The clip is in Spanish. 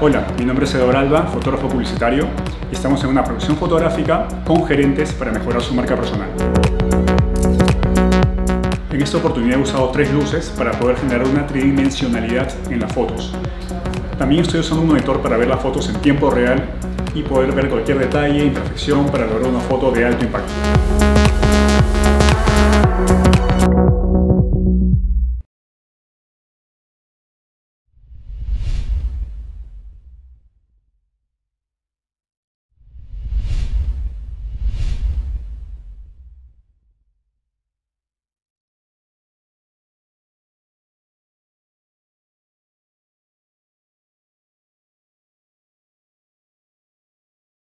Hola, mi nombre es Eduardo Alba, fotógrafo publicitario, estamos en una producción fotográfica con gerentes para mejorar su marca personal. En esta oportunidad he usado tres luces para poder generar una tridimensionalidad en las fotos. También estoy usando un monitor para ver las fotos en tiempo real y poder ver cualquier detalle e imperfección para lograr una foto de alto impacto.